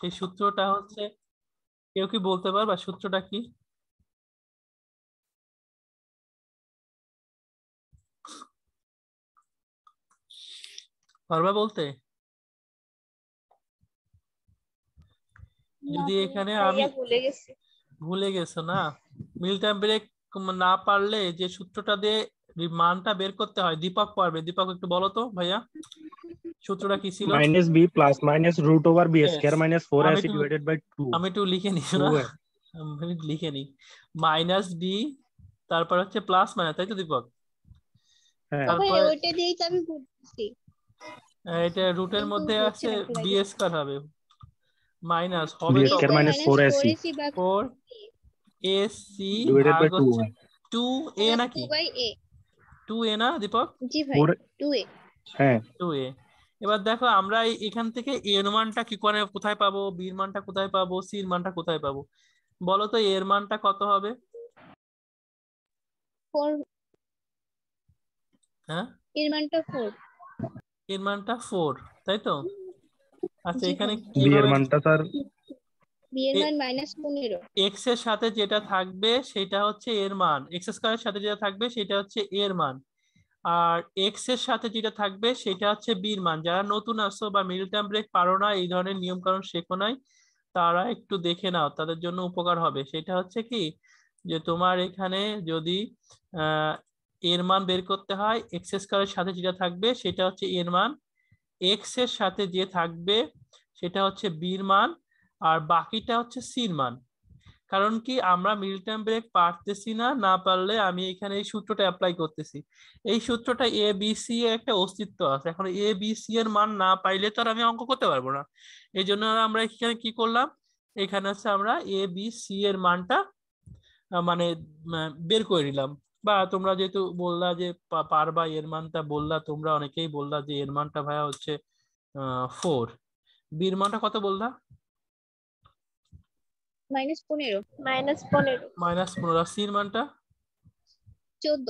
সেই সূত্রটা হচ্ছে কেউ কি বলতে পারবা সূত্রটা কি? পারবা বলতে? যদি এখানে আমি ভুলে গেছি। ভুলে গেছো না? মিল টাইম ব্রেক না পারলে যে সূত্রটা দিয়ে মানটা বের করতে হয়। দীপক পারবে। দীপক একটু বলো তো ভাইয়া। সূত্রটা কি ছিল? Root over b Yes. square minus 4ac আমি একটু- divided by 2 আমি একটু লিখে নিই না। আমি লিখে নিই। মাইনাস বি তারপর হচ্ছে প্লাস মাইনাস তাই তো দীপক? হ্যাঁ। তারপরে- ওইটা দিয়েই তো আমি বুঝছি এটা রুটের মধ্যে হচ্ছে আছে বি স্কয়ার হবে। মাইনাস হবে 4ac বা four a c divided by ভাগ 2 হচ্ছে টু এ নাকি? বাই এ টু এ না দীপক? জি ভাই 4 টু এ হ্যাঁ। টু এ এবার দেখো আমরা এখান থেকে এর মানটা কি করে কোথায় পাবো? বির মানটা কোথায় পাবো? সির মানটা কোথায় পাবো? বলো তো এর মানটা কত হবে? হ্যাঁ? এর মানটা ফোর এর মানটা ফোর তাই তো? আচ্ছা এখানে b এর মানটা স্যার? বি এর মান মাইনাস পনেরো। এক্সের সাথে যেটা থাকবে সেটা হচ্ছে এর মান। এক্স স্কয়ারের সাথে যেটা থাকবে সেটা হচ্ছে এর মান। আর এক্সের সাথে যেটা থাকবে সেটা হচ্ছে বির মান। যারা নতুন আসছো বা মিডল টার্ম ব্রেক পারো না, এই ধরনের নিয়ম কানুন শেখো নাই, তারা একটু দেখে নাও, তাদের জন্য উপকার হবে। সেটা হচ্ছে কি, যে তোমার এখানে যদি এর মান বের করতে হয় এক্স স্কয়ারের সাথে যেটা থাকবে সেটা হচ্ছে এর মান। এক্সের সাথে যে থাকবে সেটা হচ্ছে বির মান, আর বাকিটা হচ্ছে সির মান। কারণ কি আমরা মিডল টার্ম ব্রেক পারতেছি না না পারলে আমি এখানে এই সূত্রটা অ্যাপ্লাই করতেছি। এই সূত্রটা এ বি সি এর একটা অস্তিত্ব আছে। এখন এ বি সি এর মান না পাইলে তো আর আমি অঙ্ক করতে পারব না। এই জন্য আমরা এখানে কি করলাম? এখানে হচ্ছে আমরা এ বি সি এর মানটা মানে বের করে নিলাম। বা তোমরা যেহেতু বললা যে পারবা এর মানটা, বললা তোমরা অনেকেই বললা যে এর মানটা ভাইয়া হচ্ছে ফোর বির মানটা কত বললা? মাইনাস পনেরো। মাইনাস পনেরো। মাইনাস পনেরো। সির মানটা? চোদ্দ।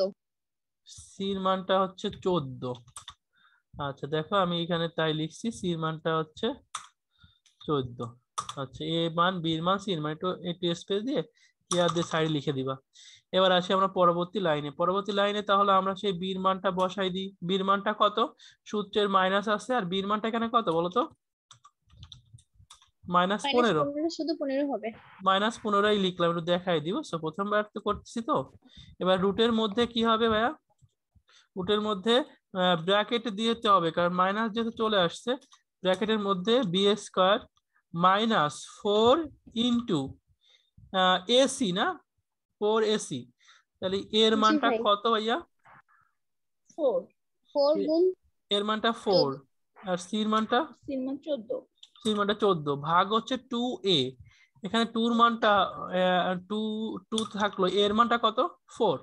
সির মানটা হচ্ছে চোদ্দ। আচ্ছা দেখো আমি এখানে তাই লিখছি সির মানটা হচ্ছে চোদ্দ। আচ্ছা এ মান বির মান সির মান একটু একটু স্পেস দিয়ে ইয়ার দিয়ে সাইড লিখে দিবা। এবার আসি আমরা পরবর্তী লাইনে পরবর্তী লাইনে তাহলে আমরা সেই বির মানটা বসাই দিই। বির মানটা কত? সূত্রের মাইনাস আছে আর বির মানটা এখানে কত বলো তো মাইনাস পনেরো। পনেরো শুধু পনেরো হবে। মাইনাস পনেরোই লিখলাম একটু দেখাই দিব। সো প্রথমবার তো করতেছি তো। এবার রুটের মধ্যে কি হবে ভাইয়া? রুটের মধ্যে ব্র্যাকেট দিয়ে দিতে হবে কারণ মাইনাস যেহেতু চলে আসছে ব্র্যাকেটের মধ্যে b square minus four into a c না? ফোর এসি তাহলে এর মানটা কত ভাইয়া? ফোর ফোর গুণ এর মানটা ফোর আর সির মানটা? সির মান চোদ্দ। সির মানটা চোদ্দ ভাগ হচ্ছে টু এ এখানে টুর মানটা টু টু থাকল এর মানটা কত? মান.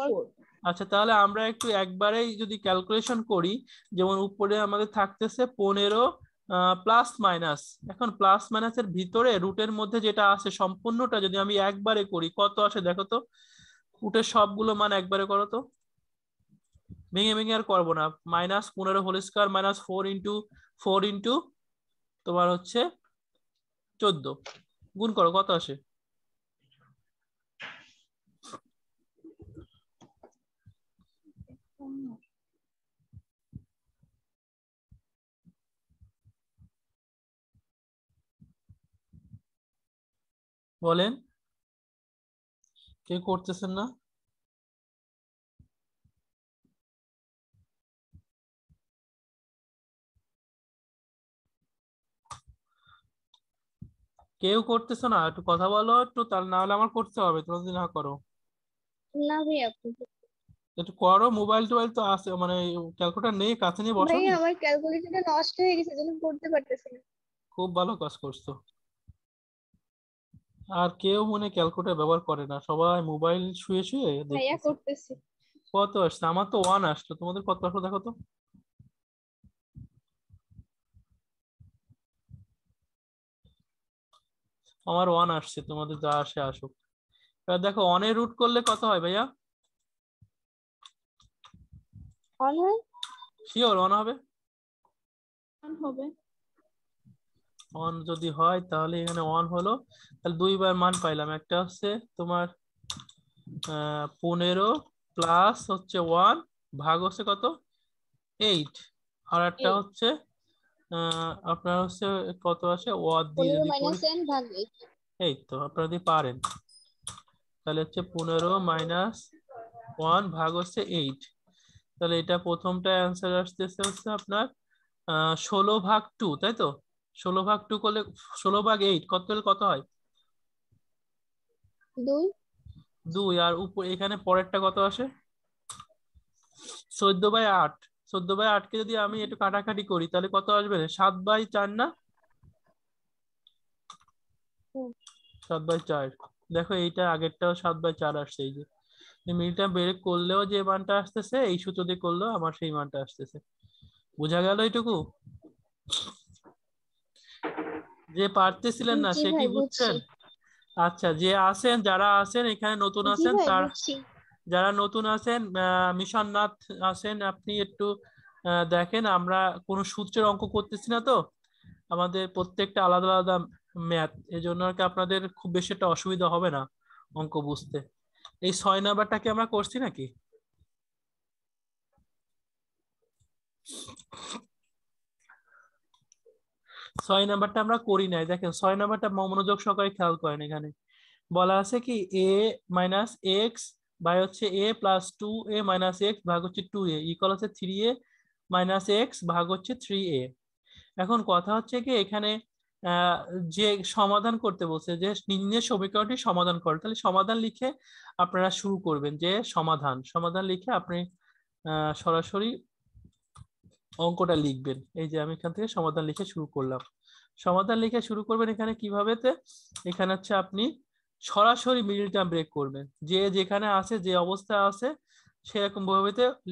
ফোর আচ্ছা তাহলে আমরা একটু একবারেই যদি ক্যালকুলেশন করি যেমন উপরে আমাদের থাকতেছে পনেরো প্লাস মাইনাস এখন প্লাস মাইনাসের ভিতরে রুটের মধ্যে যেটা আছে সম্পূর্ণটা যদি আমি একবারে করি কত আসে দেখো তো? রুটের সবগুলো মান একবারে করো তো। ভেঙে ভেঙে আর করব না। মাইনাস পনেরো whole square minus four into four into তোমার হচ্ছে চোদ্দ। গুণ করো কত আসে? বলেন। কে করতেছেন না? কেউ করতেছো না একটু কথা বলো একটু তাহলে না হলে আমার করতে হবে তোমরা যদি না করো। না ভাইয়া একটু করো মোবাইল টোবাইল তো আছে মানে ক্যালকুলেটর নেই কাছে নিয়ে বসো ভাইয়া আমার ক্যালকুলেটরটা নষ্ট হয়ে গেছে জন্য করতে পারতেছি না। খুব ভালো কাজ করছ। আর কেউ মনে ক্যালকুলেটর ব্যবহার করে না সবাই মোবাইল শুয়ে শুয়ে ভাইয়া করতেছি। কত আসছে? আমার তো ওয়ান আসলো তোমাদের কত আসলো দেখো তো? আমার ওয়ান আসছে তোমাদের যা আসে আসুক। এবার দেখো অনে রুট করলে কত হয় ভাইয়া? অন হয় শিওর অন হবে? হবে। অন যদি হয় তাহলে এখানে অন হলো। তাহলে দুইবার মান পাইলাম। একটা হচ্ছে তোমার আহ, পনেরো প্লাস হচ্ছে ওয়ান ভাগ হচ্ছে কত? এইট আর একটা হচ্ছে আপনার হচ্ছে কত আসে ওয়াট দিয়ে যদি। এই তো আপনারা যদি পারেন তাহলে হচ্ছে পনেরো মাইনাস ওয়ান ভাগ হচ্ছে এইট তাহলে এটা প্রথমটা অ্যান্সার আসতেছে হচ্ছে আপনার আহ, ষোলো ভাগ টু তাই তো? ষোলো ভাগ টু করলে ষোলো ভাগ এইট কত হলে কত হয়? দুই। দুই আর উপর এখানে পরেরটা কত আসে? চোদ্দ বাই আট। চোদ্দ বাই আটকে যদি আমি একটু কাটাকাটি করি তাহলে কত আসবে? সাত বাই চার না? সাত বাই চার। দেখো এইটা আগেরটাও সাত বাই চার আসছে এই যে। মিলটা বের করলেও যে মানটা আসতেছে এই সূত্র দিয়ে করলেও আমার সেই মানটা আসতেছে। বোঝা গেল এইটুকু? যে পারতেছিলেন না সে কি বুঝছেন? আচ্ছা যে আছেন যারা আছেন এখানে নতুন আছেন তার যারা নতুন আছেন মিশন নাথ আছেন, আপনি একটু দেখেন, আমরা কোনো সূত্রের অঙ্ক করতেছি না তো। আমাদের প্রত্যেকটা আলাদা আলাদা ম্যাথ। এই জন্য আর কি আপনাদের খুব বেশি একটা অসুবিধা হবে না অঙ্ক বুঝতে। এই ছয় নাম্বারটা কি আমরা করছি নাকি? ছয় নাম্বারটা আমরা করি নাই। দেখেন, ছয় নাম্বারটা মনোযোগ সহকারে খেয়াল করেন এখানে। বলা আছে কি এ মাইনাস এক্স বাই হচ্ছে a plus two a minus x ভাগ হচ্ছে টু এ ইকুয়াল হচ্ছে থ্রি এ মাইনাস এক্স ভাগ হচ্ছে থ্রি এ এখন কথা হচ্ছে কি, এখানে যে সমাধান করতে বলছে, যে নিম্নের সমীকরণটি সমাধান করে, তাহলে সমাধান লিখে আপনারা শুরু করবেন, যে সমাধান সমাধান লিখে আপনি সরাসরি অঙ্কটা লিখবেন। এই যে আমি এখান থেকে সমাধান লিখে শুরু করলাম। সমাধান লিখে শুরু করবেন এখানে কিভাবেতে এখানে হচ্ছে আপনি সরাসরি মিডল টার্ম ব্রেক করবেন। যে যেখানে আছে, যে অবস্থা আছে, সেরকম ভাবে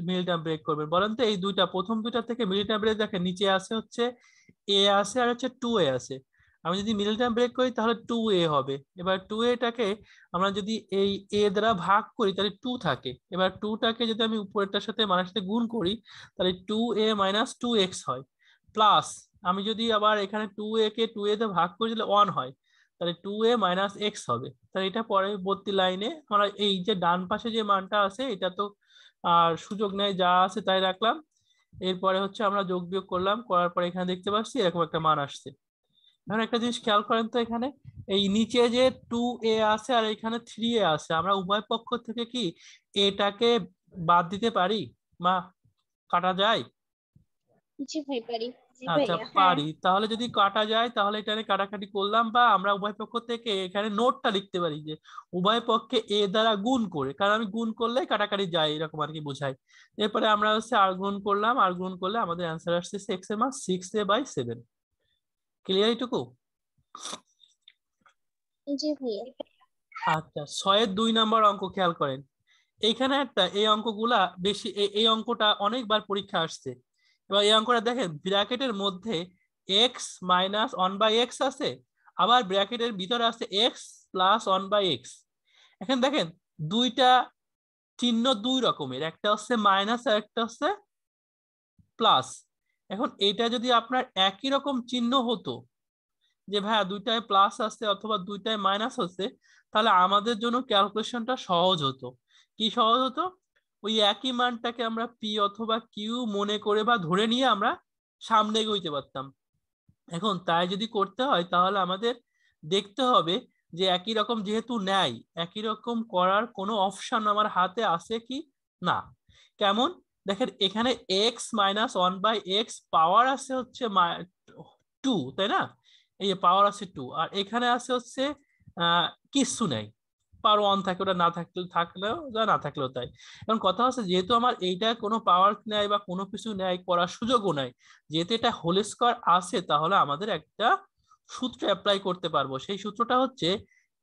মিডল টার্ম ব্রেক করবেন। বলেন তো এই দুইটা, প্রথম দুইটা থেকে মিডল টার্ম ব্রেক দেখেন, নিচে আছে হচ্ছে এ আছে আর হচ্ছে টু এ আছে। আমি যদি মিডল টার্ম ব্রেক করি, তাহলে টু এ হবে। এবার টু এটাকে আমরা যদি এই এ দ্বারা ভাগ করি, তাহলে টু থাকে। এবার টুটাকে যদি আমি উপরেরটার সাথে, মানের সাথে গুণ করি, তাহলে two a minus two x হয়। প্লাস আমি যদি আবার এখানে টু এ কে টু এ ভাগ করি, তাহলে ওয়ান হয়। তাহলে টু এ মাইনাস এক্স হবে। তাহলে এটা পরবর্তী লাইনে আমরা এই যে ডান পাশে যে মানটা আছে, এটা তো আর সুযোগ নেই, যা আছে তাই রাখলাম। এরপরে হচ্ছে আমরা যোগ বিয়োগ করলাম, করার পরে এখানে দেখতে পাচ্ছি এরকম একটা মান আসছে। এখন একটা জিনিস খেয়াল করেন তো এখানে, এই নিচে যে টু এ আছে আর এখানে থ্রি এ আছে, আমরা উভয় পক্ষ থেকে কি এটাকে বাদ দিতে পারি? বা কাটা যায়? আচ্ছা পারি। তাহলে যদি কাটা যায় তাহলে এখানে কাটাকাটি করলাম বা আমরা উভয় পক্ষ থেকে এখানে নোটটা লিখতে পারি যে উভয় পক্ষে এ দ্বারা গুণ করে কারণ আমি গুণ করলে কাটাকাটি যায় এরকম আর কি বোঝায়। এরপরে আমরা হচ্ছে আর গুণ করলাম আর গুণ করলে আমাদের অ্যান্সার আসছে এক্সের মান six a by seven clear এইটুকু? জি আচ্ছা ছয়ের দুই নাম্বার অঙ্ক খেয়াল করেন। এইখানে একটা এই অঙ্কগুলা বেশি এ- এই অঙ্কটা অনেকবার পরীক্ষা আসছে। এবার এই অঙ্কটা দেখেন, ব্র্যাকেটের মধ্যে x minus one by x আছে, আবার ব্র্যাকেটের ভিতরে আছে x plus one by x এখন দেখেন, দুইটা চিহ্ন দুই রকমের, একটা হচ্ছে মাইনাস আর একটা হচ্ছে প্লাস এখন এটা যদি আপনার একই রকম চিহ্ন হতো, যে ভাইয়া দুইটায় প্লাস আছে অথবা দুইটায় মাইনাস হচ্ছে তাহলে আমাদের জন্য ক্যালকুলেশনটা সহজ হতো। কি সহজ হতো? ওই একই মানটাকে আমরা পি অথবা কিউ মনে করে বা ধরে নিয়ে আমরা সামনে এগোইতে পারতাম। এখন তাই যদি করতে হয়, তাহলে আমাদের দেখতে হবে যে একই রকম যেহেতু নেয় একই রকম করার কোনো অপশন আমার হাতে আছে কি? না। কেমন? দেখেন এখানে x minus one by x power আছে হচ্ছে টু তাই না? এই পাওয়ার আছে টু আর এখানে আছে হচ্ছে কিচ্ছু নেই। পাওয়ার ওয়ান থাকে ওটা না থাকলে থাকলেও যা না থাকলেও তাই। এখন কথা হচ্ছে যেহেতু আমার এইটা কোনো পাওয়ার নেয় বা কোনো কিছু নেয় করার সুযোগও নাই যেহেতু এটা হোল স্কোয়ার আছে তাহলে আমাদের একটা সূত্র অ্যাপ্লাই করতে পারব। সেই সূত্রটা হচ্ছে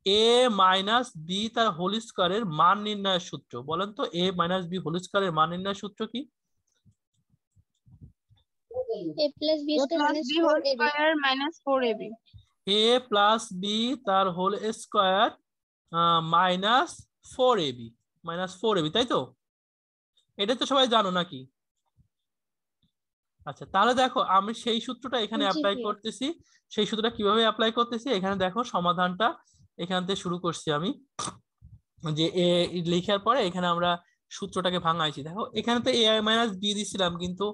এ মাইনাস বি তার হোল স্কোয়ারের মান নির্ণয়ের সূত্র। বলেন তো এ মাইনাস বি হোল স্কোয়ারের মান নির্ণয়ের সূত্র কি? A plus b a square plus minus b four whole a b square 4ab a plus b তার whole square minus four a b minus four a b তাই তো? এটা তো সবাই জানো নাকি? আচ্ছা তাহলে দেখো আমি সেই সূত্রটা এখানে অ্যাপ্লাই করতেছি। সেই সূত্রটা কীভাবে অ্যাপ্লাই করতেছি? এখানে দেখো সমাধানটা এখান থেকে শুরু করছি আমি। যে এ লেখার পরে এখানে আমরা সূত্রটাকে ভাঙাইছি। দেখো এখানে তো এ মাইনাস বি দিছিলাম কিন্তু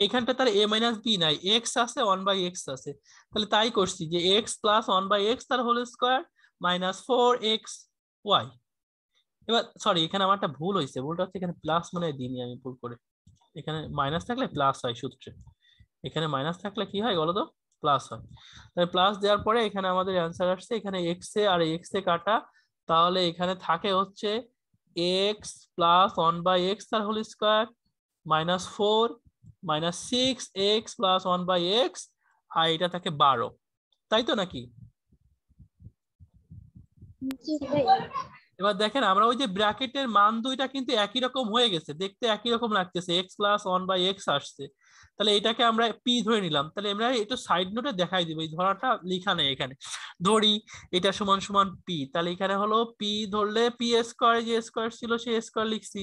এখানটা তার এ মাইনাস বি নাই। এক্স আছে ওয়ান বাই এক্স আছে। তাহলে তাই করছি যে x plus one by x তার whole square minus four x y এবার সরি এখানে আমার একটা ভুল হয়েছে। ভুলটা হচ্ছে এখানে প্লাস মানে দিইনি আমি ভুল করে। এখানে মাইনাস থাকলে প্লাস হয় সূত্রে। এখানে মাইনাস থাকলে কি হয় বলো তো প্লাস হয়। তাহলে প্লাস দেওয়ার পরে এখানে আমাদের অ্যান্সার আসছে, এখানে এক্স এ আর এক্স এ কাটা। তাহলে এখানে থাকে হচ্ছে x plus one by x তার whole square minus four minus six x plus one by x আর এটা থাকে বারো। তাই তো নাকি? এবার দেখেন, আমরা ওই যে ব্র্যাকেটের মান দুইটা কিন্তু একই রকম হয়ে গেছে। দেখতে একই রকম লাগতেছে। X plus one by x আসছে। তাহলে এটাকে আমরা পি ধরে নিলাম। তাহলে আমরা একটু সাইড নোটে দেখাই দিব। এই ধরাটা লেখা নেই এখানে। ধরি, এটা সমান সমান পি তাহলে এখানে হলো পি ধরলে পি স্কোয়ার যে স্কোয়ার ছিল সেই স্কোয়ার লিখছি।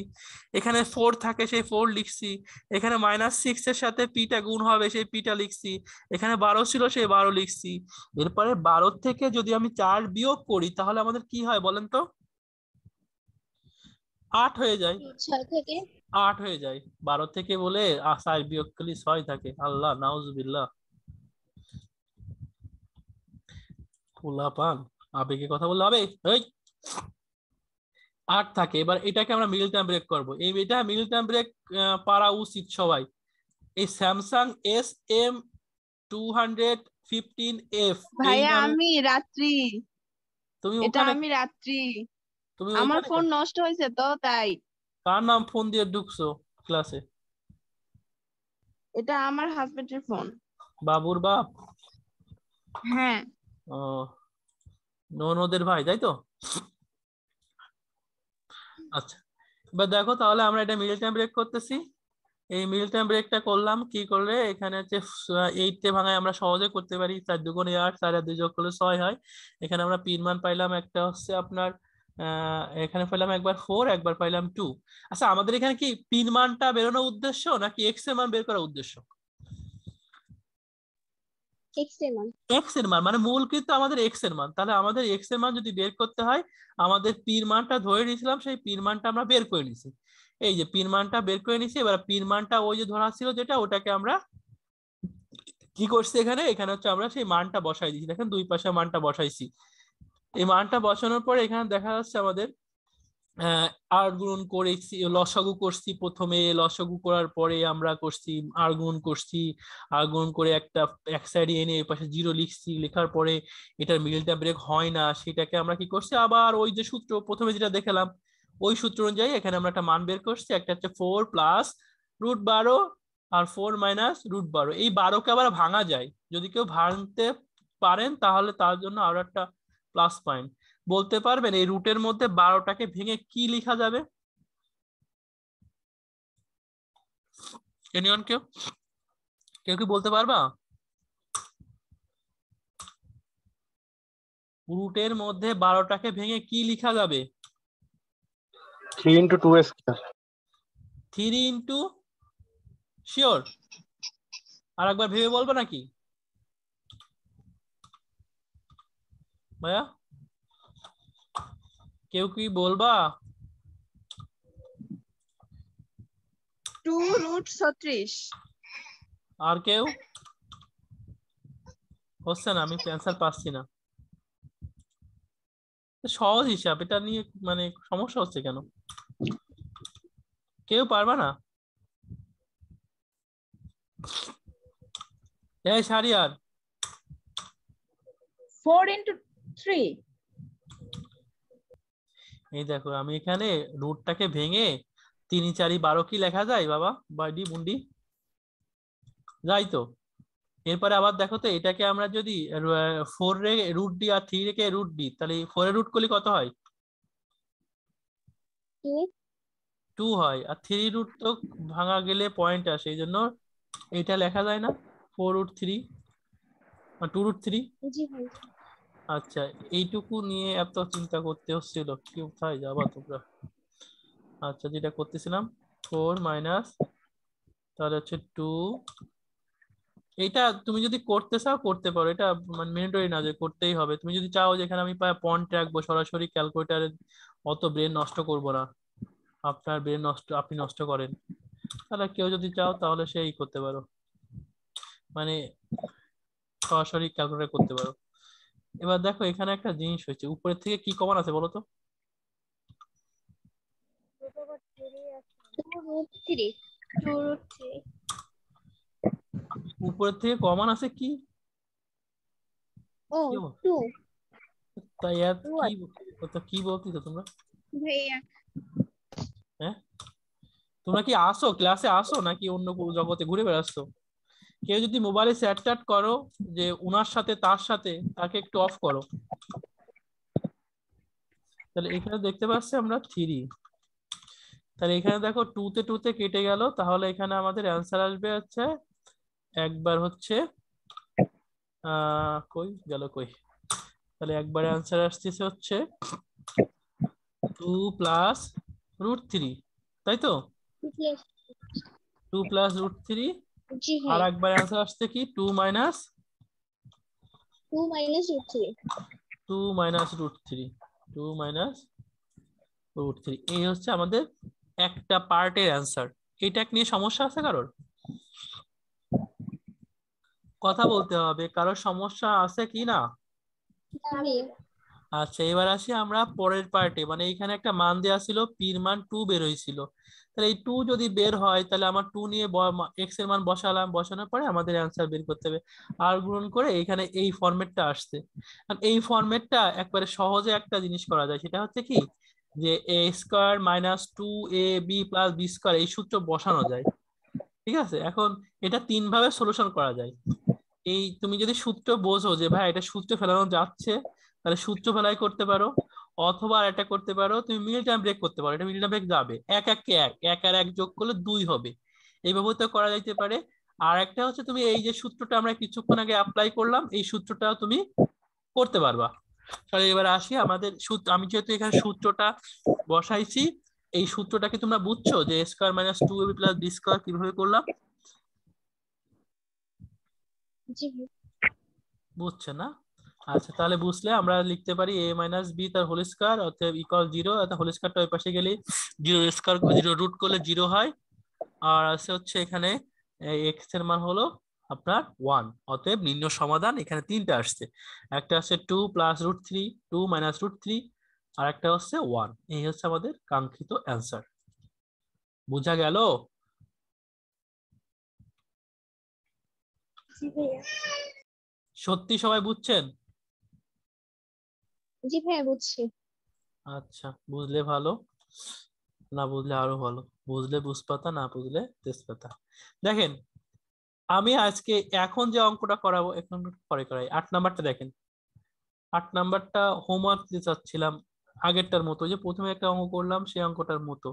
এখানে ফোর থাকে সেই ফোর লিখছি। এখানে মাইনাস সিক্স এর সাথে পিটা গুণ হবে সেই পিটা লিখছি। এখানে বারো ছিল সেই বারো লিখছি। এরপরে বারো থেকে যদি আমি চার বিয়োগ করি, তাহলে আমাদের কি হয় বলেন তো? আট হয়ে যায়। ছয় থেকে? আট হয়ে যায়। বারো থেকে বলে আশায় বিয়োগ করলে ছয় থাকে। আল্লাহ নাউজুবিল্লাহ। পোলা পান। আবেগে কথা বললে হবে? এই! আট থাকে। এবার এটাকে আমরা মিডল টার্ম ব্রেক করব। এই এটা মিডল টার্ম ব্রেক পারা উচিত সবাই। এই Samsung S M two hundred fifteen F ভাইয়া আমি রাত্রি। তুমি এটা আমি রাত্রি। তুমি আমার ফোন নষ্ট হয়েছে তো তাই। কার নাম ফোন দিয়ে ঢুকছো ক্লাসে? এটা আমার হাজবেন্ডের ফোন। বাবুর বাপ? হ্যাঁ। ও ননদের ভাই তাই তো? আচ্ছা এবার দেখো তাহলে আমরা এটা মিডল টাইম ব্রেক করতেছি। এই মিডল টাইম ব্রেকটা করলাম কি করলে? এখানে হচ্ছে এইটে ভাঙায় আমরা সহজে করতে পারি। চার দুগুণে আট চার আর দুই যোগ করলে ছয় হয়। এখানে আমরা পিন মান পাইলাম একটা হচ্ছে আপনার এখানে পাইলাম একবার ফোর একবার পাইলাম টু আচ্ছা আমাদের এখানে কি পিন মানটা বেরোনোর উদ্দেশ্য নাকি এক্সের মান বের করার উদ্দেশ্য? এক্সের মান। মান মূল কিন্তু আমাদের এক্সের মান। তাহলে আমাদের এক্সের মান যদি বের করতে হয় আমাদের পির মানটা ধরে নিয়েছিলাম সেই পির মানটা আমরা বের করে নিছি এই যে পির মানটা বের করে নিছি এবার পির মানটা ওই যে ধরা ছিল যেটা ওটাকে আমরা কি করছি এখানে? এখানে হচ্ছে আমরা সেই মানটা বসাই দিয়েছি। দেখেন দুই পাশে মানটা বসাইছি। এই মানটা বসানোর পরে এখানে দেখা যাচ্ছে আমাদের আর গুণন করেছি লসাগু করছি প্রথমে, লসাগু করার পরে আমরা করছি আর গুণন করছি আর গুণন করে একটা, এক সাইডে এনে এই পাশে জিরো লিখছি, লেখার পরে এটার মিডলটা ব্রেক হয় না, সেটাকে আমরা কি করছি? আবার ওই যে সূত্র প্রথমে যেটা দেখালাম, ওই সূত্র অনুযায়ী এখানে আমরা একটা মান বের করছি, একটা হচ্ছে ফোর প্লাস রুট বারো আর ফোর মাইনাস রুট বারো। এই বারোকে আবার ভাঙা যায়। যদি কেউ ভাঙতে পারেন তাহলে তার জন্য আরও একটা প্লাস পয়েন্ট বলতে পারবেন এই রুটের মধ্যে বারোটাকে ভেঙে কি লেখা যাবে? এনিওয়ান কেউ? কেউ কি বলতে পারবা? রুটের মধ্যে বারোটাকে ভেঙে কি লিখা যাবে? Three into two square three into sure আর একবার ভেবে বলবে নাকি? ভাইয়া কেউ কি বলবা? টু রুট ছত্রিশ। আর কেউ? হচ্ছে না আমি অ্যান্সার পাচ্ছি না। সহজ হিসাব এটা নিয়ে মানে সমস্যা হচ্ছে কেন? কেউ পারবা না? এই সারিয়ার। ফোর ইন্টু থ্রি এই দেখো আমি এখানে রুটটাকে ভেঙে তিন চারি বারো কি লেখা যায় বাবা? বাডি বুন্ডি যাই তো। এরপরে আবার দেখো তো এটাকে আমরা যদি ফোর রে রুট দিই আর থ্রি রেখে রুট দিই তাহলে ফোর রুট করলে কত হয়? টু হয়। আর থ্রি রুট তো ভাঙা গেলে পয়েন্ট আসে এই জন্য এটা লেখা যায় না। Four root three two root three আচ্ছা এইটুকু নিয়ে এত চিন্তা করতে হচ্ছিল, কোথায় যাবা তোমরা? আচ্ছা যেটা করতেছিলাম ফোর মাইনাস তাহলে হচ্ছে টু এটা তুমি যদি করতে চাও, করতে পারো, এটা মানে ম্যান্ডেটরি না যে করতেই হবে। তুমি যদি চাও যে এখানে আমি পয়েন্ট রাখব, সরাসরি ক্যালকুলেটারে অত ব্রেন নষ্ট করব না। আপনার ব্রেন নষ্ট, আপনি নষ্ট করেন। তাহলে কেউ যদি চাও, তাহলে সেই করতে পারো। মানে সরাসরি ক্যালকুলেটর করতে পারো। এবার দেখো এখানে একটা জিনিস হয়েছে। উপরের থেকে কি কমন আছে বলো তো? উপরের থেকে কমন আছে কি? তাই আর কি বলতেছো তোমরা? ভাইয়া তোমরা কি আসো? ক্লাসে আসো নাকি অন্য কোনো জগতে ঘুরে বেড়াচ্ছ? কেউ যদি মোবাইলে স্যাট চ্যাট করো যে উনার সাথে তার সাথে তাকে একটু অফ করো। তাহলে এখানে দেখতে পাচ্ছি আমরা থ্রি তাহলে এখানে দেখো টু তে টু তে কেটে গেল। তাহলে এখানে আমাদের অ্যান্সার আসবে হচ্ছে একবার হচ্ছে আহ কই? গেল কই? তাহলে একবারে অ্যান্সার আসতেছে হচ্ছে টু প্লাস রুট থ্রি তাই তো? টু প্লাস রুট থ্রি আর একবার অ্যান্সার আসছে কি? Two minus two minus root three two minus root three two minus root three এই হচ্ছে আমাদের একটা পার্টের অ্যান্সার এটা নিয়ে সমস্যা আছে কারোর? কথা বলতে হবে। কারোর সমস্যা আছে কি না? আচ্ছা এবার আসি আমরা পরের পার্টে মানে এখানে একটা মান দেওয়া ছিল পির মান টু বের হয়েছিল। তাহলে এই টু যদি বের হয়, তাহলে আমার টু নিয়ে এক্সের মান বসালাম। বসানোর পরে আমাদের অ্যান্সার বের করতে হবে। আর গ্রহণ করে এখানে এই ফরম্যাটটা আসছে। এই ফরম্যাটটা একবারে সহজে একটা জিনিস করা যায়। সেটা হচ্ছে কি? যে a square minus two a b plus b square এই সূত্র বসানো যায়। ঠিক আছে? এখন এটা তিন ভাবে সলিউশন করা যায়। এই তুমি যদি সূত্র বোঝো যে, ভাই, এটা সূত্র ফেলানো যাচ্ছে। তাহলে সূত্র ফেলাই করতে পারো অথবা একটা করতে পারো তুমি মিডল টাইম ব্রেক করতে পারো এটা মিডল টাইম ব্রেক যাবে। এক এক কে এক এক আর এক যোগ করলে দুই হবে। এইভাবে তো করা যাইতে পারে। আর একটা হচ্ছে তুমি এই যে সূত্রটা আমরা কিছুক্ষণ আগে অ্যাপ্লাই করলাম এই সূত্রটা তুমি করতে পারবা। তাহলে এবার আসি আমাদের সূত্র আমি যেহেতু এখানে সূত্রটা বসাইছি এই সূত্রটাকে তোমরা বুঝছ যে square minus two a b plus b square কীভাবে করলাম? বুঝছে না? আচ্ছা তাহলে বুঝলে আমরা লিখতে পারি এ মাইনাস বি তার হোল স্কয়ার অতএব ইকুয়াল জিরো অর্থাৎ হোল স্কয়ারটা ওই পাশে গেলে জিরো স্কয়ার জিরো রুট করলে জিরো হয়। আর আছে হচ্ছে এখানে এক্সের মান হলো আপনার ওয়ান অতএব নিম্ন সমাধান এখানে তিনটা আসছে। একটা আছে two plus root three two minus root three আর একটা হচ্ছে ওয়ান এই হচ্ছে আমাদের কাঙ্ক্ষিত অ্যান্সার বোঝা গেল? সত্যি সবাই বুঝছেন? জি ভাইয়া, বুঝছি। আচ্ছা বুঝলে ভালো, না বুঝলে আরও ভালো। বুঝলে বুঝপাতা, না বুঝলে তেজপাতা। দেখেন, আমি আজকে এখন যে অঙ্কটা করাবো এখন পরে করাই। আট নাম্বারটা দেখেন। আট নাম্বারটা হোমওয়ার্ক দিতে চাচ্ছিলাম আগেরটার মতো যে প্রথমে একটা অঙ্ক করলাম, সেই অঙ্কটার মতো।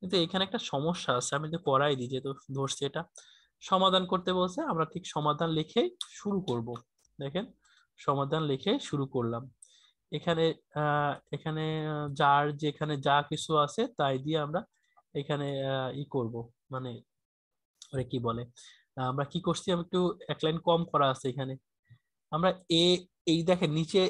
কিন্তু এখানে একটা সমস্যা আছে, আমি তো করাই দিই যেহেতু ধরছি এটা, সমাধান করতে বলছে, আমরা ঠিক সমাধান লিখে শুরু করব। দেখেন, সমাধান লিখে শুরু করলাম। এখানে এখানে যার যেখানে যা কিছু আছে তাই দিয়ে আমরা এখানে ই করব। মানে ওরে কি বলে? আমরা কি করছি? আমি একটু এক লাইন কম করা আছে এখানে। আমরা এ এই দেখেন নিচে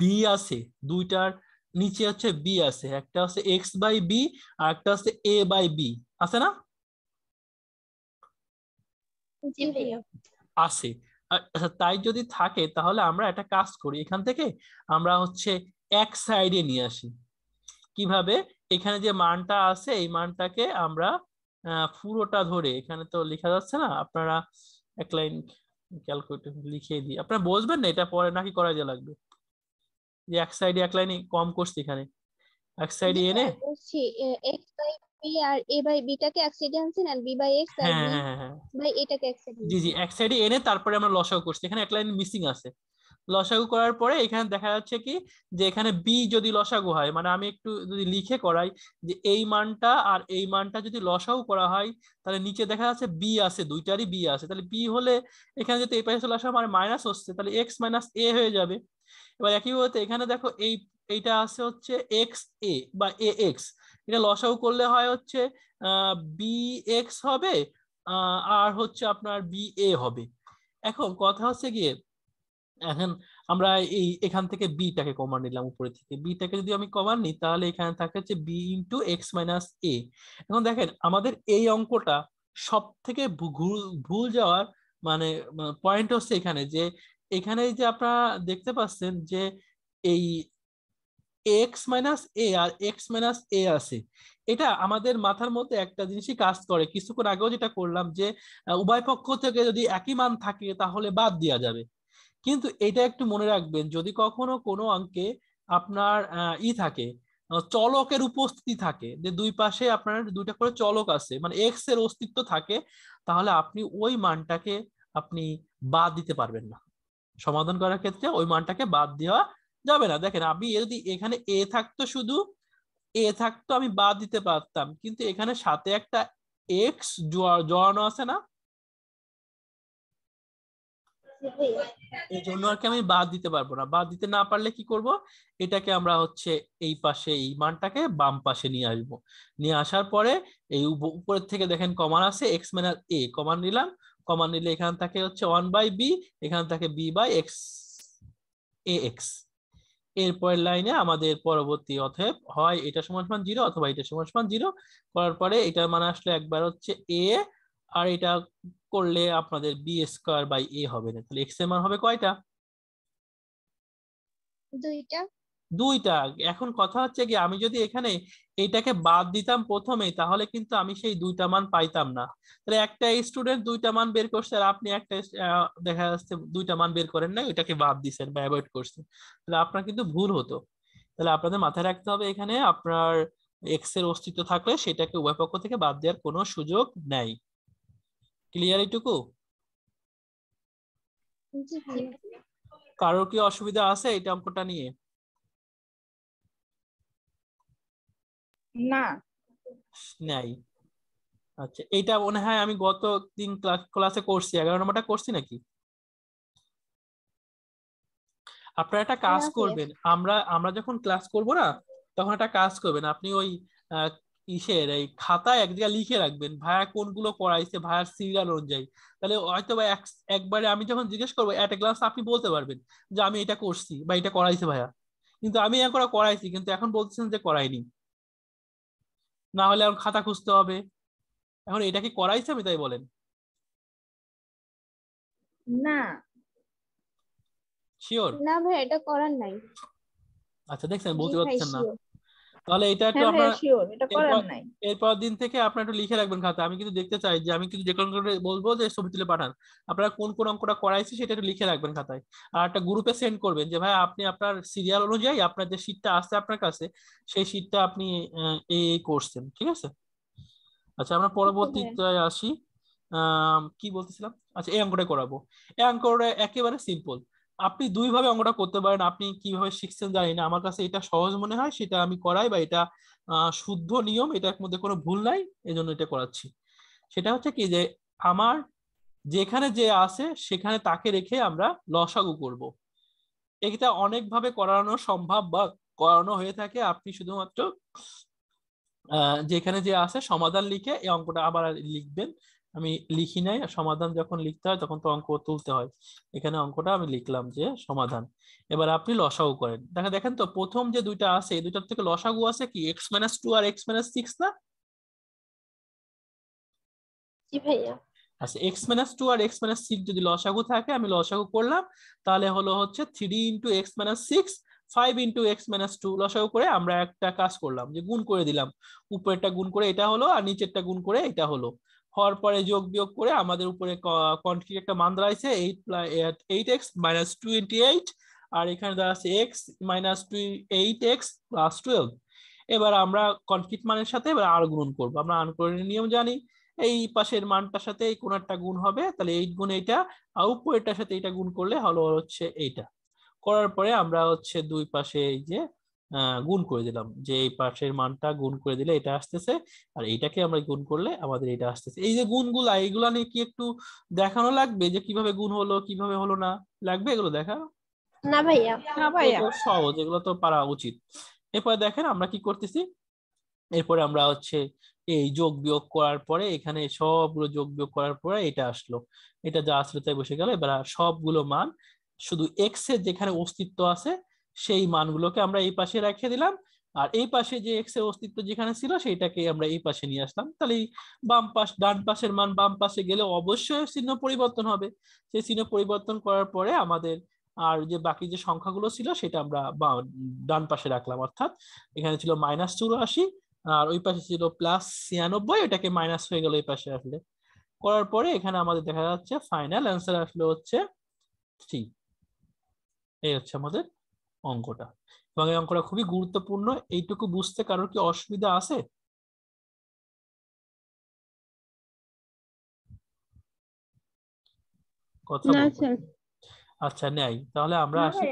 বি আছে। দুইটার নিচে হচ্ছে বি আছে। একটা হচ্ছে এক্স বাই বি আর একটা হচ্ছে এ বাই বি আছে না? আছে। তাই যদি থাকে তাহলে আমরা একটা কাজ করি। এখান থেকে আমরা হচ্ছে এক সাইডে নিয়ে আসি। কীভাবে? এখানে যে মানটা আছে এই মানটাকে আমরা পুরোটা ধরে এখানে তো লেখা যাচ্ছে না আপনারা এক লাইন ক্যালকুলেটর লিখিয়ে দিই। আপনারা বুঝবেন না এটা পরে নাকি করা যা লাগবে। যে এক সাইডে এক লাইনে কম করছি এখানে। এক সাইডে এনে বি আর এ বাই বিটাকে এক সাইডে আনছেন আর বি বাই এক্স আর বি হ্যাঁ হ্যাঁ হ্যাঁ। বাই এটাকে এক সাইডে জি জি এক সাইডে এনে তারপরে আমরা লসাগু করছি। এখানে এক লাইন মিসিং আছে। লসাগু করার পরে এখানে দেখা যাচ্ছে কি যে এখানে বি যদি লসাগু হয় মানে আমি একটু যদি লিখে করাই যে এই মানটা আর এই মানটা যদি লসাগু করা হয় তাহলে নিচে দেখা যাচ্ছে বি আছে দুইটারই বি আছে। তাহলে বি হলে এখানে যদি এই পাশে চলে আসা মানে মাইনাস হচ্ছে তাহলে এক্স মাইনাস এ হয়ে যাবে। এবার একই একইভাবে এখানে দেখো এই এইটা আছে হচ্ছে এক্স এ বা এ এক্স এটা লসাগু করলে হয় হচ্ছে বি এক্স হবে আর হচ্ছে আপনার বি এ হবে। এখন কথা হচ্ছে গিয়ে, এখন আমরা এই, এখান থেকে বিটাকে কমান নিলাম উপরে থেকে। বিটাকে যদি আমি কমান নিই, তাহলে এখানে থাকে হচ্ছে b into x minus a এখন দেখেন, আমাদের এই অঙ্কটা সব থেকে ভুল যাওয়ার মানে পয়েন্ট হচ্ছে এখানে যে এখানে যে আপনারা দেখতে পাচ্ছেন যে, এই এক্স মাইনাস এ আর এক্স মাইনাস এ আছে। এটা আমাদের মাথার মধ্যে একটা জিনিসই কাজ করে। কিছুক্ষণ আগেও যেটা করলাম যে উভয় পক্ষ থেকে যদি একই মান থাকে, তাহলে বাদ দেওয়া যাবে। কিন্তু এটা একটু মনে রাখবেন, যদি কখনো কোনো অঙ্কে আপনার ই থাকে চলকের উপস্থিতি থাকে, যে দুই পাশে আপনার দুইটা করে চলক আছে মানে এক্সের অস্তিত্ব থাকে, তাহলে আপনি ওই মানটাকে আপনি বাদ দিতে পারবেন না। সমাধান করার ক্ষেত্রে ওই মানটাকে বাদ দেওয়া যাবে না। দেখেন, আমি যদি এখানে এ থাকতো শুধু এ থাকতো আমি বাদ দিতে পারতাম। কিন্তু এখানে সাথে একটা এক্স জড়ানো আছে না? এই জন্য আর কি আমি বাদ দিতে পারব না। বাদ দিতে না পারলে কি করব? এটাকে আমরা হচ্ছে এই পাশে, এই মানটাকে বাম পাশে নিয়ে আসব। নিয়ে আসার পরে এই উপ- উপরের থেকে দেখেন কমান আছে এক্স মাইনাস এ কমান নিলাম। কমান নিলে এখান থেকে হচ্ছে ওয়ান বাই বি এখান থেকে b by x a x এরপরের লাইনে আমাদের পরবর্তী অতএব হয় এটা সমান সমান জিরো অথবা এটা সমান সমান জিরো। করার পরে এটা মানে আসলে একবার হচ্ছে এ আর এটা করলে আপনাদের বি স্কোয়ার বাই এ হবে না। তাহলে এক্সের মান হবে কয়টা? দুইটা। দুইটা। এখন কথা হচ্ছে কি আমি যদি এখানে এইটাকে বাদ দিতাম প্রথমেই তাহলে কিন্তু আমি সেই দুইটা মান পাইতাম না। তাহলে একটা স্টুডেন্ট দুইটা মান বের করছে আর আপনি একটা দেখা যাচ্ছে দুইটা মান বের করেন না ওইটাকে বাদ দিছেন বা অ্যাভয়েড করছেন। তাহলে আপনার কিন্তু ভুল হতো। তাহলে আপনাদের মাথায় রাখতে হবে এখানে আপনার এক্সের অস্তিত্ব থাকলে সেটাকে উভয় পক্ষ থেকে বাদ দেওয়ার কোনো সুযোগ নেই। ক্লিয়ার এইটুকু? কারোর কি অসুবিধা আছে এই অঙ্কটা নিয়ে? না। নাই। আচ্ছা এটা মনে হয় আমি গত দিন ক্লাস ক্লাসে করছি। এগারো নম্বরটা করছি নাকি? আপনারা একটা কাজ করবেন আমরা আমরা যখন ক্লাস করব না তখন একটা কাজ করবেন। আপনি ওই ইসের এই খাতায় এক জায়গায় লিখে রাখবেন ভাইয়া কোনগুলো করাইছে ভাইয়ার সিরিয়াল অনুযায়ী। তাহলে হয়তো বা এক- একবারে আমি যখন জিজ্ঞেস করব এট এ গ্লাস আপনি বলতে পারবেন যে আমি এটা করছি বা এটা করাইছে ভাইয়া কিন্তু আমি এখন করাইছি কিন্তু এখন বলতেছেন যে করাইনি। না হলে আর খাতা খুঁজতে হবে। এখন এটা কি করাইছে আমি তাই বলেন। না। শিওর না ভাই এটা করার নাই। আচ্ছা দেখছেন বলতে পারছেন না. তাহলে এটা একটু হ্যাঁ আপনার এটা করার এরপর- দিন থেকে আপনার একটু লিখে রাখবেন খাতা। আমি কিন্তু দেখতে চাই যে আমি কিন্তু যে কোনো বলব যে ছবি তুলে পাঠান। আপনারা কোন কোন অঙ্কটা করাইছি সেটা একটু লিখে রাখবেন খাতায়। আর একটা গ্রুপে সেন্ড করবেন যে ভাই আপনি আপনার সিরিয়াল অনুযায়ী আপনার যে শীটটা আছে আপনার কাছে সেই শীটটা আপনি এই করছেন ঠিক আছে? আচ্ছা আমরা পরবর্তীতে আসি। কি বলতেছিলাম? আচ্ছা এই অঙ্কটা করাবো। এই অঙ্কটা একেবারে সিম্পল আপনি দুই ভাবে অঙ্কটা করতে পারেন। আপনি কীভাবে শিখছেন জানি না। আমার কাছে এটা সহজ মনে হয়, সেটা আমি করাই বা এটা শুদ্ধ নিয়ম, এটার মধ্যে কোনো ভুল নাই এই জন্য এটা করাচ্ছি। সেটা হচ্ছে কি যে, আমার যেখানে যে আছে, সেখানে তাকে রেখে আমরা লসাগু করব। এটা অনেকভাবে করানো সম্ভব বা করানো হয়ে থাকে। আপনি শুধুমাত্র যেখানে যে আছে, সমাধান লিখে এই অঙ্কটা আবার লিখবেন। আমি লিখি নাই সমাধান যখন লিখতে হয় তখন তো অঙ্ক তুলতে হয়। এখানে অঙ্কটা আমি লিখলাম যে সমাধান। এবার আপনি লসাগু করেন। দেখেন দেখেন তো প্রথম যে দুইটা আছে এই দুইটার থেকে লসাগু আছে কি? এক্স মাইনাস টু আর এক্স মাইনাস সিক্স না? জি ভাইয়া। আচ্ছা এক্স মাইনাস টু আর এক্স মাইনাস সিক্স যদি লসাগু থাকে আমি লসাগু করলাম তাহলে হলো হচ্ছে three into x minus six five into x minus two লসাগু করে আমরা একটা কাজ করলাম যে গুণ করে দিলাম। উপরেরটা গুণ করে এটা হলো আর নিচেরটা গুণ করে এটা হলো। হওয়ার পরে যোগ বিয়োগ করে আমাদের উপরে কন্টিনিউ একটা মান দাঁড়াইছে eight eight x minus twenty eight আর এখানে দাঁড়াচ্ছে x minus two eight x plus twelve এবার আমরা কনক্রিট মানের সাথে এবার আর গুণ করব। আমরা আনকরণের নিয়ম জানি, এই পাশের মানটার সাথে এই কোনারটা গুণ হবে, তাহলে এইট গুণ এইটা, আর উপরেরটার সাথে এটা গুণ করলে হলো হচ্ছে এইটা। করার পরে আমরা হচ্ছে দুই পাশে এই যে গুণ করে দিলাম। যে এই পাশের মানটা গুণ করে দিলে এটা আসতেছে আর এইটাকে আমরা গুণ করলে আমাদের এটা আসতেছে। এই যে গুণগুলা এইগুলা নিয়ে কি একটু দেখানো লাগবে? যে কীভাবে গুণ হলো কীভাবে হলো না? লাগবে এগুলো দেখা? না ভাইয়া। না ভাইয়া। সহজ এগুলো তো পারা উচিত। এরপরে দেখেন আমরা কি করতেছি? এরপরে আমরা হচ্ছে এই যোগ বিয়োগ করার পরে এখানে সবগুলো যোগ বিয়োগ করার পরে এটা আসলো। এটা যা আসলো তাই বসে গেল। এবার সবগুলো মান শুধু এক্সের যেখানে অস্তিত্ব আছে সেই মানগুলোকে আমরা এই পাশে রেখে দিলাম। আর এই পাশে যে এক্সের অস্তিত্ব যেখানে ছিল সেইটাকে আমরা এই পাশে নিয়ে আসলাম। তাহলে বাম পাশ, ডান পাশের মান বাম পাশে গেলে অবশ্যই চিহ্ন পরিবর্তন হবে। সেই চিহ্ন পরিবর্তন করার পরে আমাদের আর যে বাকি যে সংখ্যাগুলো ছিল সেটা আমরা ডান পাশে রাখলাম অর্থাৎ এখানে ছিল মাইনাস চুরাশি আর ওই পাশে ছিল প্লাস ছিয়ানব্বই, এটাকে মাইনাস হয়ে গেল এই পাশে আসলে। করার পরে এখানে আমাদের দেখা যাচ্ছে ফাইনাল অ্যান্সার আসলে হচ্ছে থ্রি এই হচ্ছে আমাদের অঙ্কটা। এবং এই অঙ্কটা খুবই গুরুত্বপূর্ণ। এইটুকু বুঝতে কারোর কি অসুবিধা আছে? কথা না বলব। স্যার আচ্ছা নেই। তাহলে আমরা আসি।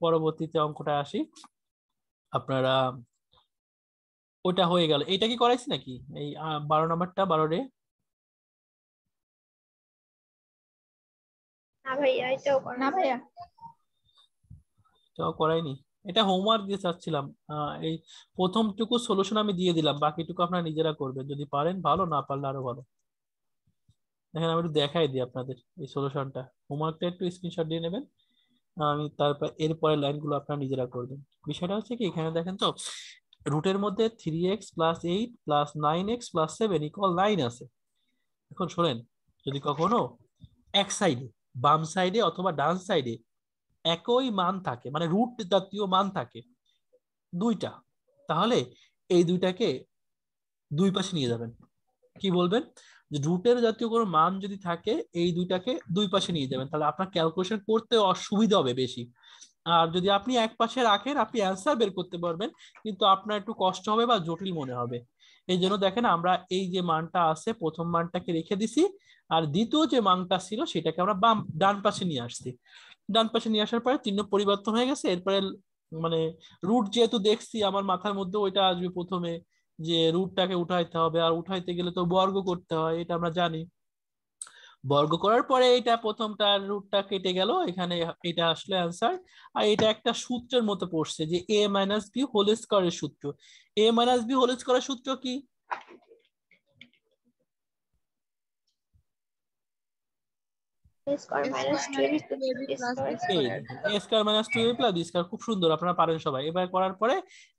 পরবর্তীতে অঙ্কটা আসি। আপনারা ওটা হয়ে গেল। এটা কি করাইছি নাকি? এই বারো নাম্বারটা বারো রে? না ভাইয়া এটাও না ভাইয়া। এটাও করাইনি। এটা হোমওয়ার্ক দিয়ে চাচ্ছিলাম। এই প্রথমটুকু সলিউশন আমি দিয়ে দিলাম, বাকিটুকু আপনারা নিজেরা করবেন। যদি পারেন ভালো, না পারলে আরও ভালো। দেখেন আমি একটু দেখাই দিই আপনাদের এই সলিউশনটা হোমওয়ার্কটা একটু স্ক্রিনশট দিয়ে নেবেন। আমি তারপর, এরপরের লাইনগুলো আপনারা নিজেরা করবেন। বিষয়টা হচ্ছে কি, এখানে দেখেন তো, রুটের মধ্যে three x plus eight plus nine x plus seven equal nine আছে। এখন শোনেন, যদি কখনো এক সাইডে বাম সাইডে অথবা ডান সাইডে একই মান থাকে মানে রুট জাতীয় মান থাকে দুইটা, তাহলে এই দুইটাকে দুই পাশে নিয়ে যাবেন। কি বলবেন? যে রুটের জাতীয় কোনো মান যদি থাকে, এই দুইটাকে দুই পাশে নিয়ে যাবেন, তাহলে আপনার ক্যালকুলেশন করতে অসুবিধা হবে বেশি। আর যদি আপনি এক পাশে রাখেন, আপনি অ্যান্সার বের করতে পারবেন, কিন্তু আপনার একটু কষ্ট হবে বা জটিল মনে হবে। এই জন্য দেখেন আমরা এই যে মানটা আছে, প্রথম মানটাকে রেখে দিছি, আর দ্বিতীয় যে মানটা ছিল সেটাকে আমরা বাম, ডান পাশে নিয়ে আসছি। ডান পাশে নিয়ে আসার পরে চিহ্ন পরিবর্তন হয়ে গেছে, এরপরে মানে রুট যেহেতু দেখছি, আমার মাথার মধ্যে ওইটা আসবে প্রথমে, যে রুটটাকে উঠাইতে হবে, আর উঠাইতে গেলে তো বর্গ করতে হয়, এটা আমরা জানি। বর্গ করার পরে এটা প্রথমটা রুটটা কেটে গেল, এখানে এটা আসলে অ্যান্সার আর এটা একটা সূত্রের মতো পড়ছে যে এ মাইনাস বি হোল স্কোয়ারের সূত্র। এ মাইনাস বি হোল স্কোয়ারের সূত্র কি? টু এ প্লাস বি খুব সুন্দর আপনারা পারেন সবাই। এবার করার পরে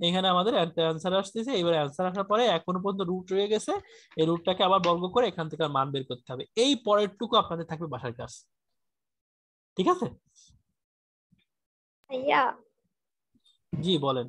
এখানে আমাদের অ্যান্সার আসতেছে। এবার অ্যান্সার আসার পরে এখনও পর্যন্ত রুট রয়ে গেছে। এই রুটটাকে আবার বর্গ করে এখান থেকে মান বের করতে হবে। এই পরেরটুকু আপনাদের থাকবে বাসার কাজ। ঠিক আছে? জি বলেন।